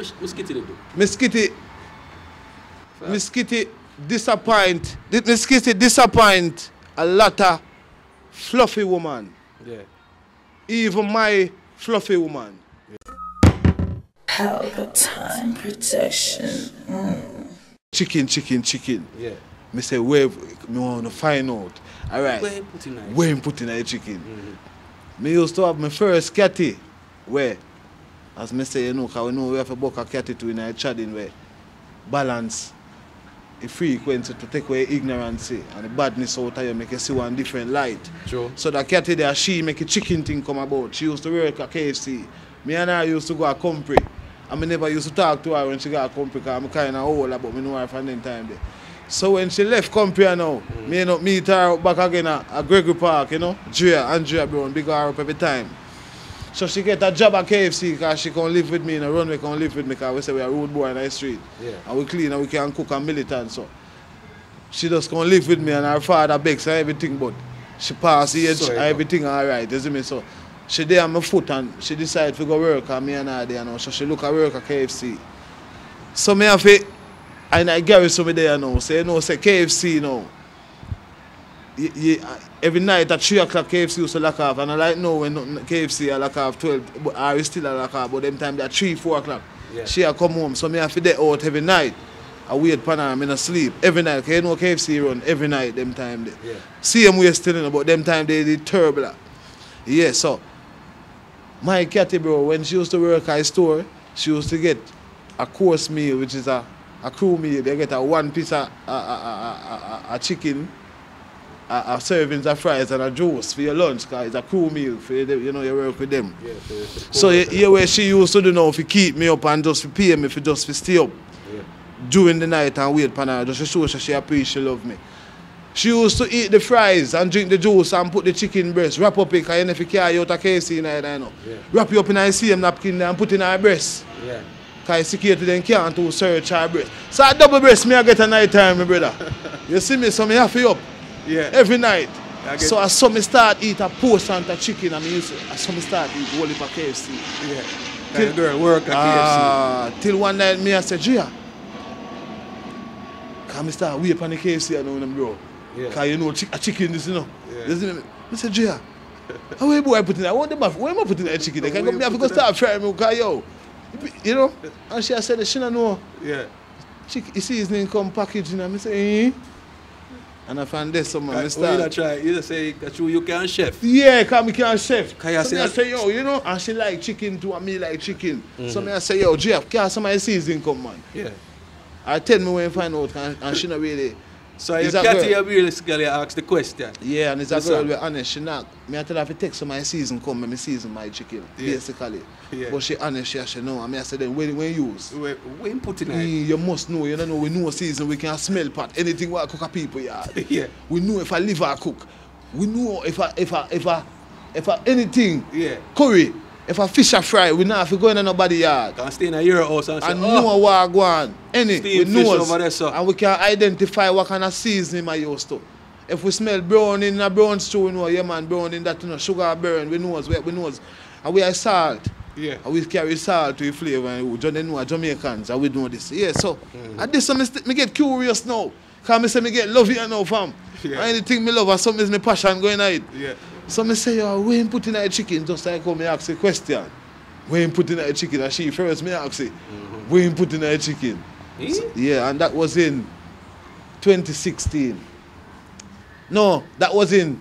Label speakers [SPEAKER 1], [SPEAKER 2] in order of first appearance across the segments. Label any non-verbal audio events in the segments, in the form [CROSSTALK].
[SPEAKER 1] What Miss Kitty they?
[SPEAKER 2] Miss Kitty, Miss Kitty disappoint, di- Miss Kitty disappoint a lot of fluffy woman.
[SPEAKER 1] Yeah.
[SPEAKER 2] Even my fluffy woman.
[SPEAKER 3] How the time protection. Mm.
[SPEAKER 2] Chicken, chicken, chicken.
[SPEAKER 1] Yeah.
[SPEAKER 2] Me say, where me want to find out. All right.
[SPEAKER 1] Where you put in that?
[SPEAKER 2] Where him put chicken. Mm-hmm. Me used to have my first catty. Where? As me say, you know, because we know we have a buck a catty to in a chadding where balance the frequency to take away ignorance eh, and the badness out of you, make you see one different light.
[SPEAKER 1] True.
[SPEAKER 2] So the catty eh, there, she make a chicken thing come about. She used to work at KFC. Me and her used to go a company. And me never used to talk to her when she got a company because I'm kind of old, but me know her from them time there. So when she left company now, me end up meet her back again at, at Gregory Park, you know, Drea, Andrea Brown, big her up every time. So she get a job at KFC because she can live with me in a runway, can live with me because we say we are road boy in the street.
[SPEAKER 1] Yeah.
[SPEAKER 2] And we clean and we can cook and militant. So she just can live with me and her father begs and everything, but she pass age
[SPEAKER 1] Sorry,
[SPEAKER 2] and everything alright, you see me? So she there on my foot and she decide to go work and me and her there now. So she look at work at KFC. So me have to, and I Gary so me there now, say you know, say KFC now. Uh, every night at 3 o'clock KFC used to lock off and I like know when KFC I lock off 12 but I still a lock off but them time they at 3, 4 o'clock.
[SPEAKER 1] Yeah.
[SPEAKER 2] She a come home so me have to there out every night. I wait for her, I'm in a sleep every night. you know KFC run every night them time there.
[SPEAKER 1] Yeah.
[SPEAKER 2] Same way still in about them time they did terrible. Yeah, so my catty bro, when she used to work at a store, she used to get a course meal, which is a, a crew meal. They get a one piece of a, a, a, a, a, a chicken, a, a servings of fries and a juice for your lunch, because it's a cool meal for you, you know, you work with them.
[SPEAKER 1] Yeah.
[SPEAKER 2] So yeah,
[SPEAKER 1] weather.
[SPEAKER 2] yeah, where she used to do now, if keep me up and just pay me for just for stay up
[SPEAKER 1] Yeah.
[SPEAKER 2] during the night and wait for her, just to show she, she appreciate she love me. She used to eat the fries and drink the juice and put the chicken breast, wrap up it, because you know if you carry out a KC in there, you know.
[SPEAKER 1] Yeah.
[SPEAKER 2] Wrap it up in a same napkin and put in her breast.
[SPEAKER 1] Yeah.
[SPEAKER 2] Because security then can't to search her breast. So a double breast me I get a night time, my brother. [LAUGHS] you see me, so me have to up
[SPEAKER 1] Yeah.
[SPEAKER 2] every night.
[SPEAKER 1] I
[SPEAKER 2] So I saw me start eat a chicken and used to, I saw me start eat whole heap of KFC.
[SPEAKER 1] Yeah. Of girl work at KFC.
[SPEAKER 2] Ah, till one night me I said, Gia, can me start wait on the KFC and know them bro.
[SPEAKER 1] Yeah.
[SPEAKER 2] Cause you know a chicken this you know.
[SPEAKER 1] Yeah.
[SPEAKER 2] You see me? I said, Gia, how where boy put in that? What the buff? Where am I putting that chicken? They can go
[SPEAKER 1] you
[SPEAKER 2] me have to go start frying me because yo. You know? And she said she don't know.
[SPEAKER 1] Yeah.
[SPEAKER 2] Chicken you see his name come packaged and I say, eh? And I found this someone
[SPEAKER 1] Uh,
[SPEAKER 2] me
[SPEAKER 1] you try. You just say that you, can chef.
[SPEAKER 2] Yeah, cause me can chef.
[SPEAKER 1] Can you
[SPEAKER 2] so
[SPEAKER 1] say
[SPEAKER 2] I say, yo, you know, and she like chicken too, and me like chicken.
[SPEAKER 1] Mm-hmm.
[SPEAKER 2] So me I say, yo, Jeff, can somebody season come, man?
[SPEAKER 1] Yeah.
[SPEAKER 2] I tell me when you find out, and, and she not really.
[SPEAKER 1] So you
[SPEAKER 2] Is that
[SPEAKER 1] can't
[SPEAKER 2] girl?
[SPEAKER 1] you realistically ask the question.
[SPEAKER 2] Yeah, and it's a girl with honest. She not. Me I tell her if it takes my season come, me season my chicken,
[SPEAKER 1] Yeah.
[SPEAKER 2] basically.
[SPEAKER 1] Yeah.
[SPEAKER 2] But she honest, she she know. And me I say then when when you use.
[SPEAKER 1] When, when put in
[SPEAKER 2] Mm,
[SPEAKER 1] it.
[SPEAKER 2] you must know, you don't know, we know season, we can smell pot, anything what cook a people yard. [LAUGHS]
[SPEAKER 1] Yeah.
[SPEAKER 2] We know if I liver I cook. We know if I if I if I if I anything
[SPEAKER 1] Yeah.
[SPEAKER 2] curry, if a fish a fry, we not have to go in nobody yard.
[SPEAKER 1] Can stay in your house and say,
[SPEAKER 2] And
[SPEAKER 1] oh,
[SPEAKER 2] know what I go on. Any
[SPEAKER 1] Steam
[SPEAKER 2] we know
[SPEAKER 1] over there, sir.
[SPEAKER 2] and we can identify what kind of seasoning I used to. If we smell brown in a brown stew, we know yeah man brown in that you know sugar burn, we know we, we know and we are salt.
[SPEAKER 1] Yeah.
[SPEAKER 2] And we carry salt to the flavor and we just know are Jamaicans and we know this. Yeah, so
[SPEAKER 1] Mm-hmm.
[SPEAKER 2] and this so me, me get curious now. Cause me say me get love here now fam.
[SPEAKER 1] Yeah.
[SPEAKER 2] And anything me love and something is my passion going on it.
[SPEAKER 1] Yeah.
[SPEAKER 2] So me say, yo, where him put in that chicken? Just like how me ask a question. Where him put in that chicken? And she first me ask it, where him put in that chicken?
[SPEAKER 1] Eh?
[SPEAKER 2] Yeah, and that was in 2016. No, that was in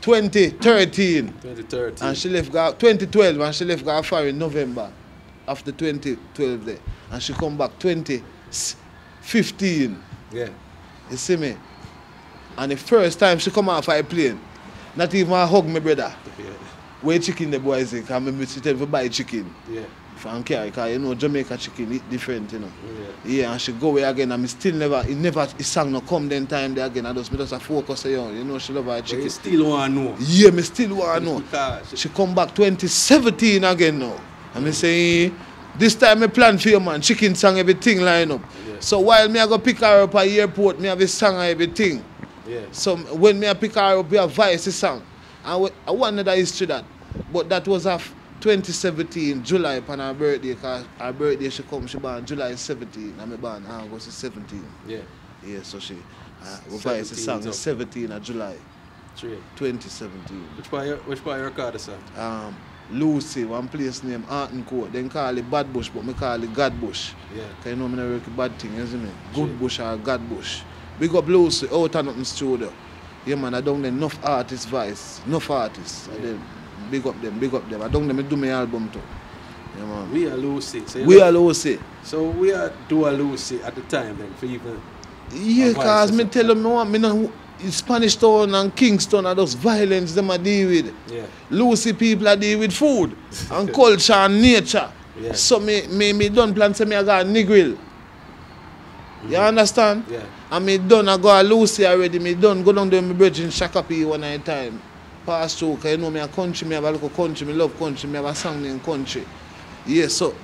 [SPEAKER 2] 2013.
[SPEAKER 1] 2013.
[SPEAKER 2] And she left go 2012 and she left go far in November after 2012 there. And she come back 2015.
[SPEAKER 1] yeah.
[SPEAKER 2] You see me? And the first time she come off a plane, not even a hug me brother.
[SPEAKER 1] Yeah.
[SPEAKER 2] Where chicken the boys say, come me sit to buy chicken.
[SPEAKER 1] Yeah.
[SPEAKER 2] From carry, because you know Jamaica chicken it different, you know.
[SPEAKER 1] Yeah.
[SPEAKER 2] Yeah, and she go away again me still never, it never, it sang no come then time there again. I just, me just a focus on you, know, she love her
[SPEAKER 1] But
[SPEAKER 2] chicken.
[SPEAKER 1] you still want to know.
[SPEAKER 2] Yeah, me still want to know. She come back 2017 again now. And me say, eh, this time me plan for you man, chicken song everything line up.
[SPEAKER 1] Yeah.
[SPEAKER 2] So while me I go pick her up at airport, me have a song everything.
[SPEAKER 1] Yeah.
[SPEAKER 2] So when me I pick her up, we have voice the song. And we, I want another history that. But that was a f- 2017, July, upon her birthday, cause her birthday she come, she born July 17, and me born August 17.
[SPEAKER 1] Yeah.
[SPEAKER 2] Yeah, so she, uh, revised the song
[SPEAKER 1] is
[SPEAKER 2] is
[SPEAKER 1] up.
[SPEAKER 2] 17 of July,
[SPEAKER 1] Straight.
[SPEAKER 2] 2017.
[SPEAKER 1] Which part you, which part you record the song?
[SPEAKER 2] Um, Lucy, one place named Arton Court, then call it Bad Bush, but me call it God Bush.
[SPEAKER 1] Yeah.
[SPEAKER 2] Cause you know me not work with bad thing, you see me? Good Bush or God Bush. Big up Lucy, out and nothing studio. Yeah man, I don't enough artists voice, enough artists. I
[SPEAKER 1] Yeah.
[SPEAKER 2] then big up them, big up them. I don't them do my album too. Yeah man.
[SPEAKER 1] We are Lucy. So
[SPEAKER 2] We
[SPEAKER 1] know-
[SPEAKER 2] are Lucy.
[SPEAKER 1] So we are do a Lucy at the time then for even.
[SPEAKER 2] Yeah, cause me tell them want me know Spanish Town and Kingston are those violence them I deal with.
[SPEAKER 1] Yeah.
[SPEAKER 2] Lucy people are deal with food and [LAUGHS] culture and nature.
[SPEAKER 1] Yeah.
[SPEAKER 2] So me me me done plan say me I got a Negril. You mm-hmm. understand?
[SPEAKER 1] Yeah.
[SPEAKER 2] And me done I go a Lucy already, me done go down there my bridge in Shakapi one night time. Pass through, cause you know me a country, me have a little country, me love country, me have a song in country. Yeah, so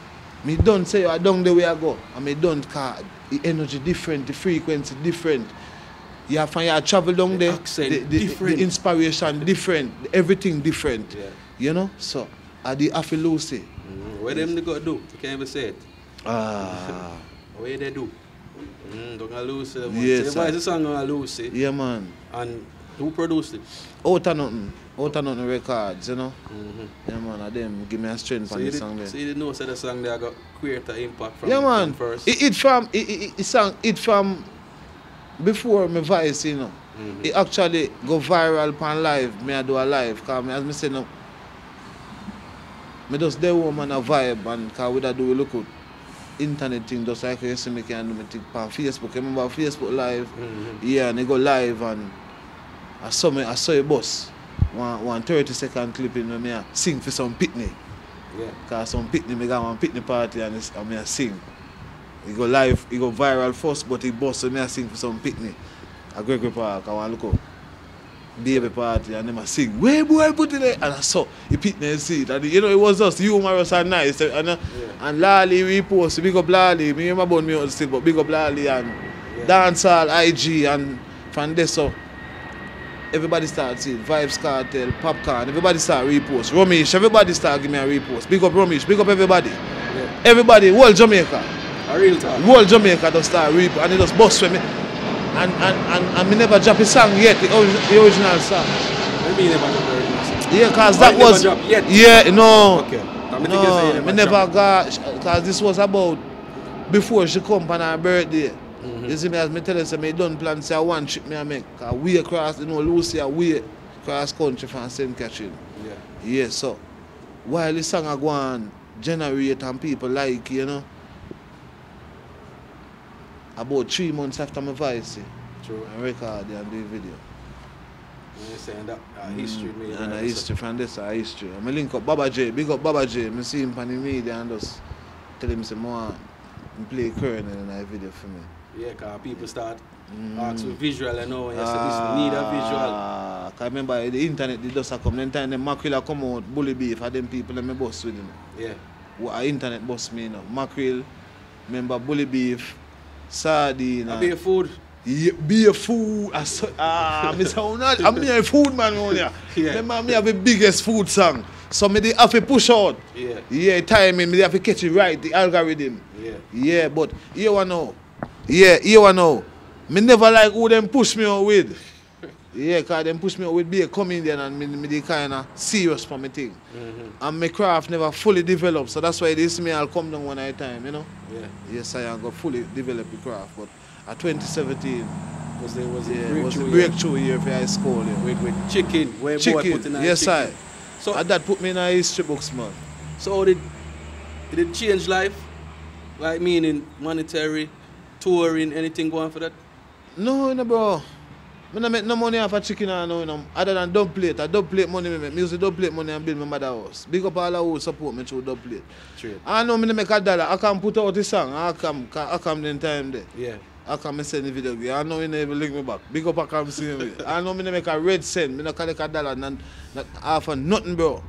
[SPEAKER 2] me done say I down the way I go. And me done cause the energy different, the frequency different. You have find you travel down
[SPEAKER 1] The
[SPEAKER 2] there,
[SPEAKER 1] accent
[SPEAKER 2] the, the,
[SPEAKER 1] different.
[SPEAKER 2] the inspiration different, everything different.
[SPEAKER 1] Yeah.
[SPEAKER 2] You know? So I the Afi Lucy.
[SPEAKER 1] Mm, what them they got do? You can't even say it.
[SPEAKER 2] Ah [LAUGHS]
[SPEAKER 1] What they do? Mm, don't go Lucy. them
[SPEAKER 2] Yes,
[SPEAKER 1] so the song on Lucy.
[SPEAKER 2] yeah man.
[SPEAKER 1] And who produced it?
[SPEAKER 2] Out of nothing. Out of nothing records, you know?
[SPEAKER 1] Mm-hmm.
[SPEAKER 2] Yeah man, I them give me a strength
[SPEAKER 1] So
[SPEAKER 2] on
[SPEAKER 1] you,
[SPEAKER 2] the
[SPEAKER 1] did,
[SPEAKER 2] song there.
[SPEAKER 1] so you didn't know so the song there got create an impact from,
[SPEAKER 2] yeah man.
[SPEAKER 1] first.
[SPEAKER 2] It, it from it, it, it sang it from before my voice, you know.
[SPEAKER 1] Mhm.
[SPEAKER 2] It actually go viral pan live. Me I do a live. Cause me, as me say no. Me just there woman a vibe and cause we da do we look at internet thing just like you see me can do me thing pan Facebook. Remember Facebook live?
[SPEAKER 1] Mhm.
[SPEAKER 2] Yeah, and they go live and I saw me I saw a bus. One one 30 second clip in me a sing for some pitney.
[SPEAKER 1] Yeah.
[SPEAKER 2] Cause some pitney me got one pitney party and, it's, and me a sing. He go live, he go viral first, but he bust so me a sing for some pitney. A Gregory Park, I want look up. Baby party and them a sing. Where boy put it there? And I saw he pitney and see it. And you know it was just humorous and nice. And, uh,
[SPEAKER 1] Yeah.
[SPEAKER 2] and Lally repost, big up Lally. Me and remember about me on still, but big up Lally and
[SPEAKER 1] Yeah.
[SPEAKER 2] dancehall IG and from there so everybody start seeing Vibes Cartel, Popcorn, everybody start repost. Romeich, everybody start give me a repost. Big up Romeich, big up everybody.
[SPEAKER 1] Yeah.
[SPEAKER 2] Everybody, world Jamaica.
[SPEAKER 1] A real talk.
[SPEAKER 2] Whole Jamaica just start repost and they just bust for me. And and, and, and me never drop a song yet, the, the original song.
[SPEAKER 1] I mean, never got the original song.
[SPEAKER 2] Yeah, cause
[SPEAKER 1] Oh,
[SPEAKER 2] that
[SPEAKER 1] you never
[SPEAKER 2] was
[SPEAKER 1] drop yet?
[SPEAKER 2] Yeah, no.
[SPEAKER 1] Okay. I mean, think you say you
[SPEAKER 2] No, me never
[SPEAKER 1] drop.
[SPEAKER 2] got cause this was about before she come on her birthday.
[SPEAKER 1] Mhm.
[SPEAKER 2] You see me as me tell her say me done plan say one trip me I make. Cause we across you know Lucy a way cross country from St. Catherine.
[SPEAKER 1] Yeah.
[SPEAKER 2] Yeah, so while the song a go on generate and people like you know. About three months after my voice,
[SPEAKER 1] True.
[SPEAKER 2] I record and do video.
[SPEAKER 1] You're saying that uh, history
[SPEAKER 2] Mm, and
[SPEAKER 1] that,
[SPEAKER 2] a history from this a history. I link up Baba J, big up Baba J. I see him on the media and just tell him some more and play Colonel in that video for me.
[SPEAKER 1] Yeah, because people start
[SPEAKER 2] Mm.
[SPEAKER 1] for visual and know, and you say, need a visual.
[SPEAKER 2] Ah, 'cause I remember the internet did just a come. Then time the mackerel come out, bully beef, and them people them me bust with him.
[SPEAKER 1] Yeah.
[SPEAKER 2] A internet bust me you know. Mackerel, remember bully beef, sardine.
[SPEAKER 1] I
[SPEAKER 2] and-
[SPEAKER 1] be a food.
[SPEAKER 2] Yeah, be a food. I saw, ah, me sound not. I'm a food man on here.
[SPEAKER 1] Yeah. [LAUGHS]
[SPEAKER 2] Remember me have the biggest food song. So me dey have to push out.
[SPEAKER 1] Yeah.
[SPEAKER 2] Yeah, timing, me dey have to catch it right, the algorithm.
[SPEAKER 1] Yeah.
[SPEAKER 2] Yeah, but you wanna know. Yeah, you wanna know. Me never like who them push me out with. Yeah, cause them push me out with be a comedian and me, me dey kinda serious for me thing.
[SPEAKER 1] Mm-hmm.
[SPEAKER 2] And my craft never fully developed. So that's why this me I'll come down one at a time, you know?
[SPEAKER 1] Yeah.
[SPEAKER 2] Yes, I am got fully developed the craft. But at 2017,
[SPEAKER 1] Was there was
[SPEAKER 2] yeah,
[SPEAKER 1] a
[SPEAKER 2] it was a
[SPEAKER 1] breakthrough
[SPEAKER 2] breakthrough year for high school. Yeah.
[SPEAKER 1] with, with chicken, where boy
[SPEAKER 2] Chicken,
[SPEAKER 1] put in
[SPEAKER 2] yes,
[SPEAKER 1] chicken.
[SPEAKER 2] I.
[SPEAKER 1] So,
[SPEAKER 2] And that put me in a history books, man.
[SPEAKER 1] so did, did it change life? Like meaning monetary, touring, anything going for that?
[SPEAKER 2] No, no, bro. I don't make no money off a chicken or no, you know. Other than dub plate. I dub plate money me make. Me use the dub plate money and build my mother house. Big up all who support me through dub plate.
[SPEAKER 1] Trade.
[SPEAKER 2] I know me make a dollar. I can put out the song. I come, I come then time there.
[SPEAKER 1] Yeah.
[SPEAKER 2] I come and send the video. I know you never link me back. Big up I come see me. I know me make a red cent. Me no collect a dollar. Not, not half and nothing, bro.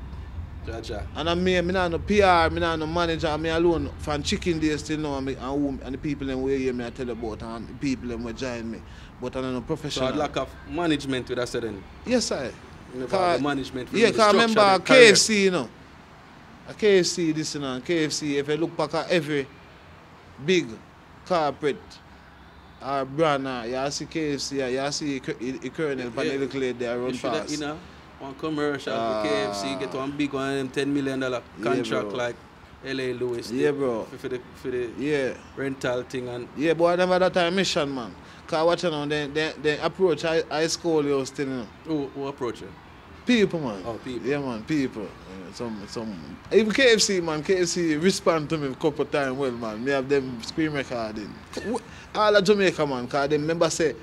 [SPEAKER 2] And I'm me, me not no PR, me not no manager, me alone from chicken days till now, and, me, and, who, and the people them where hear me I tell about, and the people them will join me. But I'm no
[SPEAKER 1] So
[SPEAKER 2] professional.
[SPEAKER 1] I'd lack of management with that certain.
[SPEAKER 2] yes, I.
[SPEAKER 1] You never
[SPEAKER 2] Ca-
[SPEAKER 1] have the management
[SPEAKER 2] Yeah,
[SPEAKER 1] the
[SPEAKER 2] cause I remember
[SPEAKER 1] the career.
[SPEAKER 2] KFC, you know. A KFC this you know, KFC if you look back at every big corporate or brand uh, you see KFC uh, you see the colonel. Yeah. the little lady there run fast.
[SPEAKER 1] you know, one commercial
[SPEAKER 2] Ah.
[SPEAKER 1] for KFC, get one big one, them 10 million dollar contract
[SPEAKER 2] bro.
[SPEAKER 1] like LA Lewis.
[SPEAKER 2] Yeah, bro.
[SPEAKER 1] For, the, for the
[SPEAKER 2] Yeah.
[SPEAKER 1] rental thing and
[SPEAKER 2] Yeah, but I never that time mission man. Cause watch you know, they, approach high, high school you still you know.
[SPEAKER 1] who, who approach you?
[SPEAKER 2] People man.
[SPEAKER 1] Oh, people.
[SPEAKER 2] Yeah man, people. Yeah, some some even KFC man, KFC respond to me a couple times well man. Me have them screen recording. All of Jamaica man, cause them member say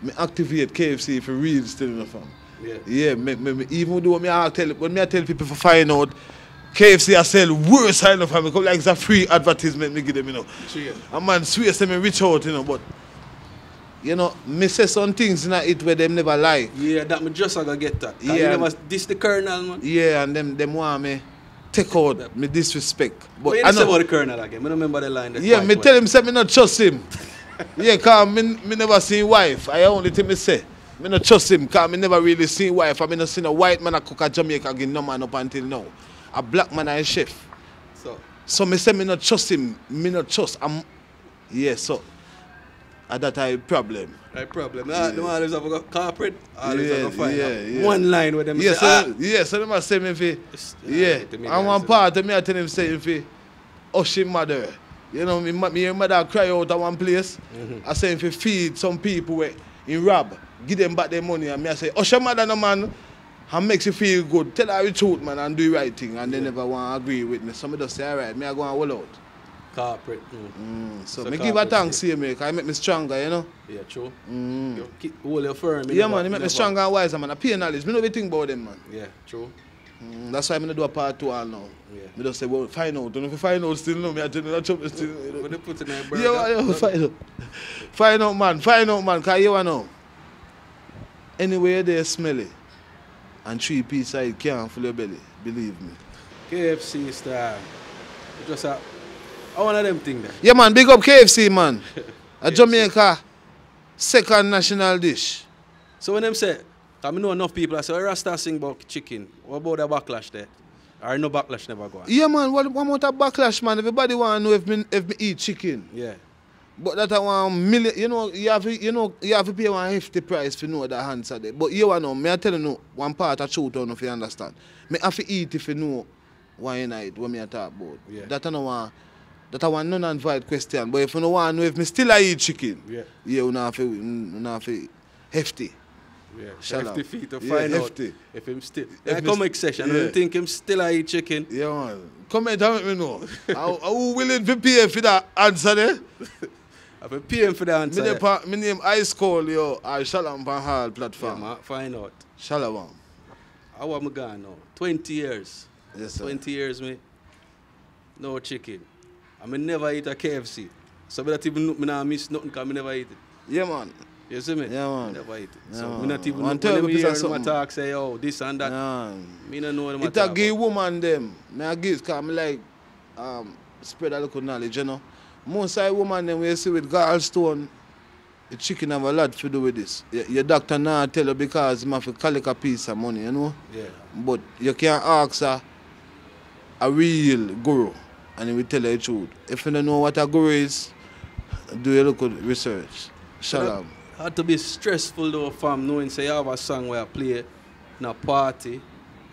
[SPEAKER 2] me activate KFC for real still enough fam.
[SPEAKER 1] Yeah.
[SPEAKER 2] Yeah, me, me, me, even though me I tell when me I tell people for find out KFC I sell worse sign of me come like it's a free advertisement me give them, you know.
[SPEAKER 1] Yeah.
[SPEAKER 2] A man swear say me reach out, you know, but you know, me say some things in it where them never lie.
[SPEAKER 1] Yeah, that me just I gotta get that. Yeah. You never, this the colonel, man.
[SPEAKER 2] Yeah, and them them want me take out me disrespect.
[SPEAKER 1] But
[SPEAKER 2] But
[SPEAKER 1] you
[SPEAKER 2] I
[SPEAKER 1] say about the colonel again. I don't remember the line.
[SPEAKER 2] yeah, me
[SPEAKER 1] well.
[SPEAKER 2] tell him say me not trust him. [LAUGHS] yeah, cause me, me never seen wife. I only thing me say. Me not trust him cause me never really seen wife. I me not seen a white man a cook at Jamaica again no man up until now. A black man a chef.
[SPEAKER 1] So,
[SPEAKER 2] So me say me not trust him. Me not trust. I'm yeah, so uh, that I problem.
[SPEAKER 1] right problem. Yeah. The man always have a corporate, always
[SPEAKER 2] Yeah,
[SPEAKER 1] have a find
[SPEAKER 2] yeah, yeah.
[SPEAKER 1] one line with them.
[SPEAKER 2] Yeah,
[SPEAKER 1] say,
[SPEAKER 2] so,
[SPEAKER 1] ah,
[SPEAKER 2] yeah, so them a say me fi, yeah,
[SPEAKER 1] to me,
[SPEAKER 2] and one part of me I tell him say him fi, hush him mother. You know, me, me mother cry out at one place.
[SPEAKER 1] Mm-hmm.
[SPEAKER 2] I say him fi feed some people where in rob, give them back their money, and me I say, hush your mother no man, and makes you feel good. Tell her the truth man and do the right thing, and they never want to agree with me. Somebody just say, alright, me I go and hold out.
[SPEAKER 1] corporate. Mm.
[SPEAKER 2] Mm, so,
[SPEAKER 1] So
[SPEAKER 2] me give a
[SPEAKER 1] corporate
[SPEAKER 2] thanks
[SPEAKER 1] thing.
[SPEAKER 2] to you, cause it make me stronger, you know.
[SPEAKER 1] Yeah, true.
[SPEAKER 2] Mm.
[SPEAKER 1] You keep hold your firm.
[SPEAKER 2] Yeah
[SPEAKER 1] never-
[SPEAKER 2] man, it make me stronger and wiser man. I pay knowledge. Me know everything about them man.
[SPEAKER 1] Yeah, true.
[SPEAKER 2] Mm, that's why I'm gonna do a part two all now.
[SPEAKER 1] Yeah.
[SPEAKER 2] Me just say, well, find out. Don't know if you find out still know me. I tell you, trouble still. You know.
[SPEAKER 1] When they put in [LAUGHS]
[SPEAKER 2] Yeah,
[SPEAKER 1] burger,
[SPEAKER 2] yeah, yeah, find out. Find out, man. Find out, man. Cause you know. Anywhere they smelly and three piece side can't fill your belly. Believe me.
[SPEAKER 1] KFC star. It Just a, I one of them thing there.
[SPEAKER 2] Yeah, man. Big up KFC, man. [LAUGHS] A Jamaica second national dish.
[SPEAKER 1] So when them say, I know enough people, I say, oh, Rasta sing about chicken. What about the backlash there? Or no backlash never go on?
[SPEAKER 2] Yeah, man. What, what about backlash, man? Everybody want to know if me, if me eat chicken.
[SPEAKER 1] Yeah.
[SPEAKER 2] But that a one million, you know, you have to, you know, you have to pay one hefty price to know that answer there. But you know, me I tell you no, one part of truth, I don't know if you understand. Me have to eat if you know what you eat, what me I talk about.
[SPEAKER 1] Yeah.
[SPEAKER 2] That I know one, that I want none and void question. But if you know want know if me still I eat chicken,
[SPEAKER 1] Yeah.
[SPEAKER 2] yeah, you know have to, you have to hefty.
[SPEAKER 1] Yeah.
[SPEAKER 2] Shut
[SPEAKER 1] hefty
[SPEAKER 2] up.
[SPEAKER 1] feet to
[SPEAKER 2] Yeah, hefty.
[SPEAKER 1] out if him still.
[SPEAKER 2] If
[SPEAKER 1] Like
[SPEAKER 2] me
[SPEAKER 1] comic
[SPEAKER 2] st-
[SPEAKER 1] session,
[SPEAKER 2] yeah.
[SPEAKER 1] you think him still I eat chicken?
[SPEAKER 2] Yeah, man. Comment and let me know. Are who willing to pay for that answer there? [LAUGHS]
[SPEAKER 1] I have pay him for the
[SPEAKER 2] Me,
[SPEAKER 1] answer.
[SPEAKER 2] name,
[SPEAKER 1] there.
[SPEAKER 2] pa- me name Icekoolio, or Shalom Pan Hall
[SPEAKER 1] Yeah,
[SPEAKER 2] platform.
[SPEAKER 1] man, find out.
[SPEAKER 2] Shalom.
[SPEAKER 1] How am I gone now? 20 years.
[SPEAKER 2] Yes, sir.
[SPEAKER 1] 20 years, me. No chicken. I may never eat a KFC. So me not even me not miss nothing because I never eat it.
[SPEAKER 2] Yeah, man.
[SPEAKER 1] You see me?
[SPEAKER 2] Yeah, man.
[SPEAKER 1] Never eat it.
[SPEAKER 2] Yeah,
[SPEAKER 1] so
[SPEAKER 2] man.
[SPEAKER 1] me not even know when
[SPEAKER 2] piece
[SPEAKER 1] hear them talk say, oh, this and that.
[SPEAKER 2] Yeah.
[SPEAKER 1] Me not know them
[SPEAKER 2] It a give woman them. Me a give cause me like um spread a little knowledge, you know. Most of the woman them we see with gallstone, the chicken have a lot to do with this. Your, your doctor now tell you because you have to collect a piece of money, you know.
[SPEAKER 1] Yeah.
[SPEAKER 2] But you can't ask a, a real guru and he will tell you the truth. If you don't know what a guru is, do a little research. Shalom.
[SPEAKER 1] Had to be stressful though, fam, knowing say you have a song where I play in a party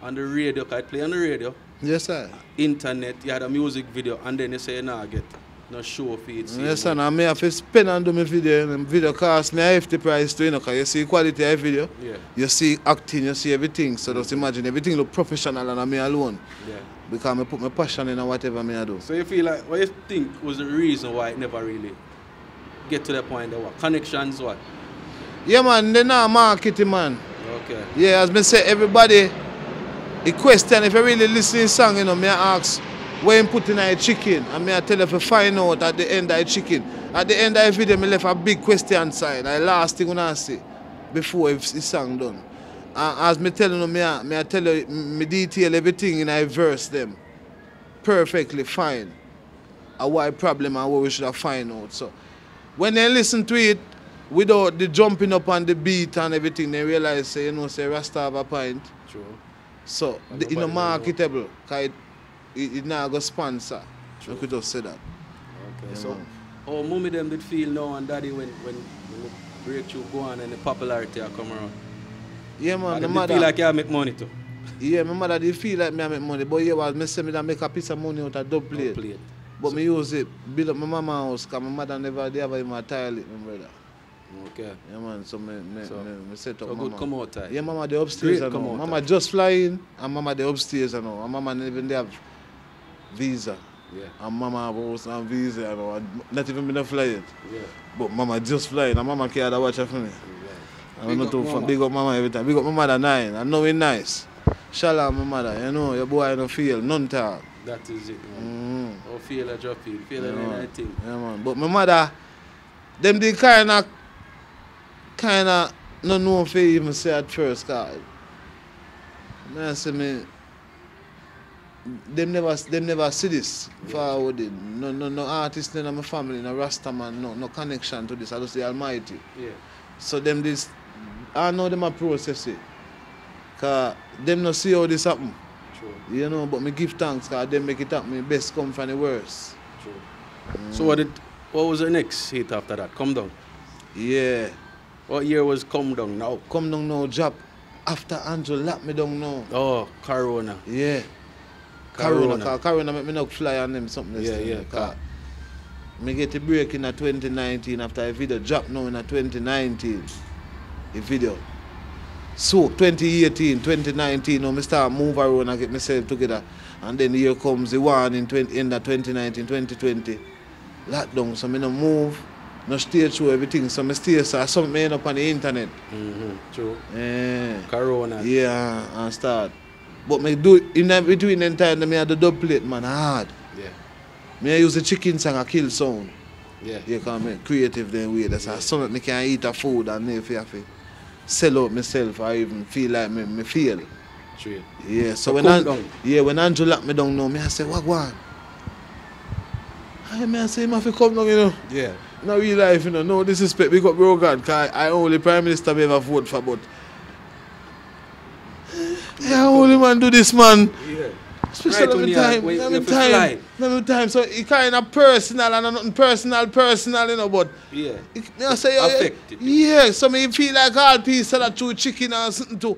[SPEAKER 1] on the radio, I play on the radio,
[SPEAKER 2] Yes, sir.
[SPEAKER 1] internet, you had a music video, and then you say, nah, I get no show for it.
[SPEAKER 2] Yes, sir. Now, me have to spend and do my video. And video cost me a hefty price too, you know, because you see quality of video.
[SPEAKER 1] Yeah,
[SPEAKER 2] You see acting, you see everything. So just mm. imagine everything look professional and I'm me alone.
[SPEAKER 1] yeah.
[SPEAKER 2] Because I put my passion in whatever me I do.
[SPEAKER 1] So you feel like, what you think was the reason why it never really get to the point that what? Connections, what?
[SPEAKER 2] Yeah, man, they not marketing, man.
[SPEAKER 1] Okay.
[SPEAKER 2] Yeah, as me say, everybody, the question, if you really listening song, you know, me I ask, where you put in a chicken? And me I tell you to find out at the end of the chicken. At the end of the video, me left a big question sign. The last thing when I see before the song done. And as me telling you, me I, me I tell you, me detail everything in I verse them. Perfectly fine. And what problem and what we should have find out. So when they listen to it without the jumping up on the beat and everything, they realize say, you know, say Rasta have a point.
[SPEAKER 1] True.
[SPEAKER 2] So
[SPEAKER 1] And
[SPEAKER 2] the, you know
[SPEAKER 1] will know.
[SPEAKER 2] It, now go sponsor. I could just say that.
[SPEAKER 1] Okay,
[SPEAKER 2] Yeah,
[SPEAKER 1] so
[SPEAKER 2] man.
[SPEAKER 1] how mommy them did feel now and daddy when when, when the breakthrough go on and the popularity a come around?
[SPEAKER 2] Yeah, man.
[SPEAKER 1] And
[SPEAKER 2] My
[SPEAKER 1] them did
[SPEAKER 2] mother,
[SPEAKER 1] feel like you make money too.
[SPEAKER 2] yeah, my mother did feel like me I make money, but yeah, was me say me that make a piece of money out of dub plate.
[SPEAKER 1] Play it.
[SPEAKER 2] But me use it build up my mama house, cause my mother never they ever even a tile it, my brother.
[SPEAKER 1] Okay.
[SPEAKER 2] Yeah, man. So me, me,
[SPEAKER 1] So-
[SPEAKER 2] me, me set up
[SPEAKER 1] So
[SPEAKER 2] mama.
[SPEAKER 1] good come out time.
[SPEAKER 2] Yeah, mama the upstairs
[SPEAKER 1] Great
[SPEAKER 2] and
[SPEAKER 1] come
[SPEAKER 2] all.
[SPEAKER 1] out
[SPEAKER 2] Mama eh? just flying and mama the upstairs and all. And mama even they have visa.
[SPEAKER 1] Yeah.
[SPEAKER 2] And mama have house and visa and all. And not even been a fly yet.
[SPEAKER 1] Yeah.
[SPEAKER 2] But mama just flying and mama care to watch her for me.
[SPEAKER 1] yeah.
[SPEAKER 2] I'm not
[SPEAKER 1] up
[SPEAKER 2] too
[SPEAKER 1] mama.
[SPEAKER 2] fun. Big up mama every time. Big up my mother nine. I know it nice. Shalom my mother. You know your boy don't feel none talk.
[SPEAKER 1] That is it, man.
[SPEAKER 2] Mm-hmm.
[SPEAKER 1] How feel a drop feel? Feel
[SPEAKER 2] Yeah,
[SPEAKER 1] yeah,
[SPEAKER 2] man.
[SPEAKER 1] anything.
[SPEAKER 2] Yeah man. But my mother, them they kinda kinda no know if they even say at first cause man say me them never them never see this forward it. No no no artist in my family, no Rasta man, no no connection to this. I just the Almighty.
[SPEAKER 1] Yeah.
[SPEAKER 2] So them this I know them a process it. Cause them no see how this happen.
[SPEAKER 1] True.
[SPEAKER 2] You know, but me give thanks cause them make it happen. Me best come from the worst.
[SPEAKER 1] True. So what did what was the next hit after that? Come down.
[SPEAKER 2] Yeah.
[SPEAKER 1] What year was Come Down now?
[SPEAKER 2] Come down now job. After Angel lap me down now.
[SPEAKER 1] Oh, Corona.
[SPEAKER 2] Yeah. Corona.
[SPEAKER 1] Corona.
[SPEAKER 2] Corona make me not fly on them something.
[SPEAKER 1] Yeah,
[SPEAKER 2] this
[SPEAKER 1] yeah,
[SPEAKER 2] Cause me get a break in a 2019 after a video drop now in a 2019. A video. So 2018, 2019, now me start move around and get myself together. And then here comes the one in 20, end of 2019, 2020. Lockdown, so me no move, no stay through everything. So me stay so something end up on the internet.
[SPEAKER 1] Mm-hmm. True.
[SPEAKER 2] Eh.
[SPEAKER 1] Corona.
[SPEAKER 2] Yeah, and start. But me do in that between the time me had the dub plate man hard.
[SPEAKER 1] Yeah.
[SPEAKER 2] Me I use the chicken song a kill sound.
[SPEAKER 1] Yeah.
[SPEAKER 2] You can me creative then way. That's how something me can eat a food and if you have to sell out myself or even feel like me, me feel.
[SPEAKER 1] True.
[SPEAKER 2] Yeah, so,
[SPEAKER 1] So
[SPEAKER 2] when
[SPEAKER 1] down.
[SPEAKER 2] yeah, when Andrew lock me down now, me I say, what one? I me I say, him have to come down, you know.
[SPEAKER 1] Yeah.
[SPEAKER 2] No real life, you know, no disrespect. We got bro God, cause I only Prime Minister me ever vote for, but yeah, only man do this, man.
[SPEAKER 1] Yeah.
[SPEAKER 2] Especially
[SPEAKER 1] Right
[SPEAKER 2] the time, uh,
[SPEAKER 1] when you
[SPEAKER 2] when time,
[SPEAKER 1] fly.
[SPEAKER 2] the time. So it kind of personal and nothing personal, personal, you know. But
[SPEAKER 1] Yeah.
[SPEAKER 2] it, me I say, uh, yeah,
[SPEAKER 1] Affected.
[SPEAKER 2] yeah. So me feel like all piece of that true chicken or something too.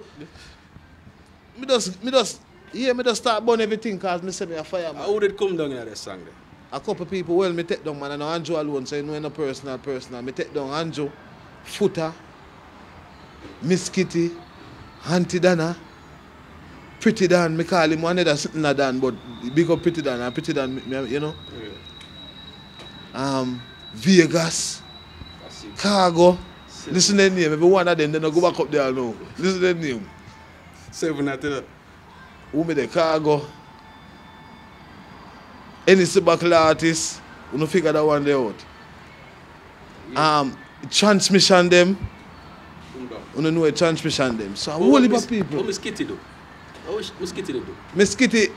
[SPEAKER 2] Me just, me just, yeah, me just start burn everything cause me say me a fireman.
[SPEAKER 1] How did come down in that song then?
[SPEAKER 2] A couple people, well, me take down man, and Andrew alone, so you know, no personal, personal. Me take down Andrew, Footer, Miss Kitty, Auntie Dana, Pretty Dan, me call him one other sitting a Dan, but big up Pretty Dan, and Pretty Dan, you know. Um, Vegas. Cargo. Listen to the name, every one of them, then I go back up there now. Listen to the name.
[SPEAKER 1] Seven after that.
[SPEAKER 2] Who me the cargo? Any buckle artist, you know figure that one day out. Um, transmission them,
[SPEAKER 1] down.
[SPEAKER 2] you know a transmission them. So a whole heap of people.
[SPEAKER 1] What Miss Kitty do? What was Miss Kitty do?
[SPEAKER 2] Miss Kitty,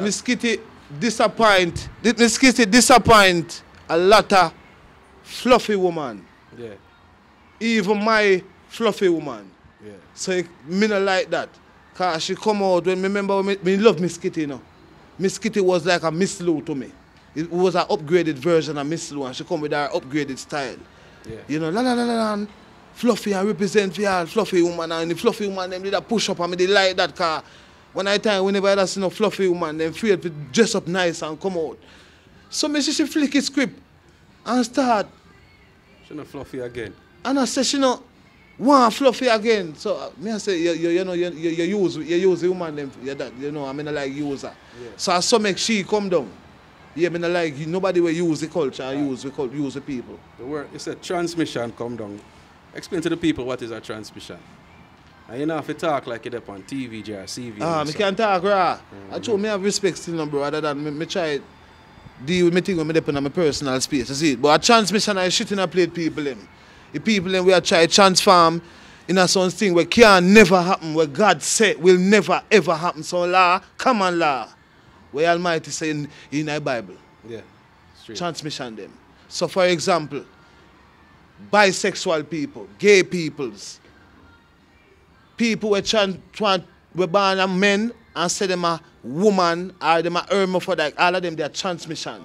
[SPEAKER 2] Miss Kitty disappoint. Did Miss Kitty disappoint a lot of fluffy woman.
[SPEAKER 1] Yeah.
[SPEAKER 2] Even my fluffy woman.
[SPEAKER 1] Yeah.
[SPEAKER 2] So it, me not like that. Cause she come out when remember me, me love Miss Kitty, you know. Miss Kitty was like a Miss Lou to me. It was an upgraded version of Miss Lou and she come with her upgraded style.
[SPEAKER 1] Yeah.
[SPEAKER 2] You know, la la la la la. Fluffy and represent for all fluffy woman and the fluffy woman them did a push up and me they like that car. When I time whenever I see no fluffy woman, them feel to dress up nice and come out. So me see she flick it script and start
[SPEAKER 1] She not fluffy again.
[SPEAKER 2] and I say, she know, want fluffy again. So uh, me I say, you, you, you know, you, you, you use you use the woman them, you, that, you know, I mean I like use her.
[SPEAKER 1] Yeah.
[SPEAKER 2] So I saw make she come down. Yeah, I mean I like nobody will use the culture, I use the use the people.
[SPEAKER 1] The word it's a transmission come down. Explain to the people what is a transmission. And you know if you talk like it up on TV, or CV.
[SPEAKER 2] Ah, me
[SPEAKER 1] so.
[SPEAKER 2] can't talk raw. I told me I have respect still, no, bro, other than me, me try deal with me thing when me depend on my personal space. You see it? But a transmission I shit in a plate people them. The people them we are try transform in a some thing where can never happen, where God said will never ever happen. So law, common law. Where Almighty say in, in the Bible.
[SPEAKER 1] Yeah. Straight.
[SPEAKER 2] Transmission them. So for example, bisexual people, gay peoples, people were trying, trying were born a men and say them a woman or them a hermaphrodite, all of them they are transmission.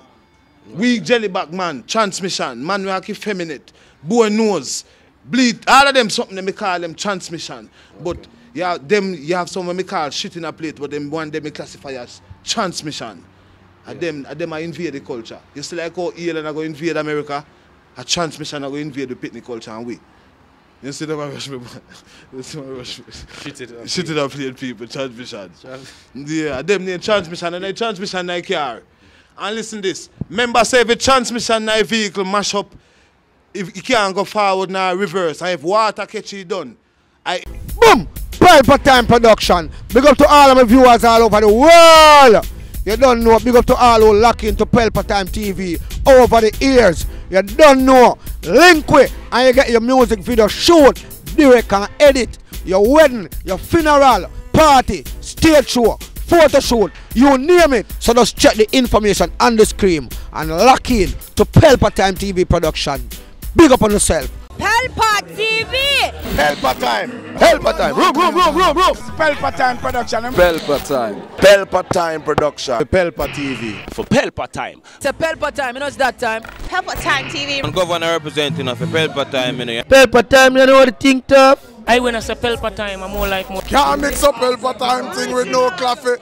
[SPEAKER 2] We jellyback man, transmission, man we are effeminate, boy nose, bleed, all of them something they call them transmission. But yeah, them you have some of me call shit in a plate, but them one them me classify as transmission. And them and them are invade the culture. You see like how alien are going to invade America, a transmission are going to invade the picnic culture and we. You see them a rush me, you see them a rush me.
[SPEAKER 1] Shit it up.
[SPEAKER 2] Shit it up plate people, transmission. Yeah, them name transmission and they transmission in car. And listen this. Remember say if a transmission in a vehicle mash up, if you can't go forward now reverse, and if water catch it done, I
[SPEAKER 4] Boom! Pelpa Time Production. Big up to all of my viewers all over the world. You don't know. Big up to all who lock into Pelpa Time TV over the years. You don't know. Link with and you get your music video shoot, direct and edit. Your wedding, your funeral, party, stage show, photo shoot, you name it. So just check the information on the screen and lock in to Pelpa Time TV Production. Big up on yourself.
[SPEAKER 5] Pelpa TV!
[SPEAKER 4] Pelpa Time. Pelpa Time. Room, room, room, room, room.
[SPEAKER 6] Pelpa Time Production. Eh?
[SPEAKER 7] Pelpa time.
[SPEAKER 4] Pelpa Time Production. Pelpa TV.
[SPEAKER 7] For Pelpa time.
[SPEAKER 5] It's a Pelpa time, you know it's that time.
[SPEAKER 8] Pelpa Time TV.
[SPEAKER 7] And governor representing of Pelpa time, you know.
[SPEAKER 4] Pelpa Time, you know what the thing tough?
[SPEAKER 9] I when I say Pelpa time, I'm more like more.
[SPEAKER 6] Can't mix up Pelpa Time thing with no coffee.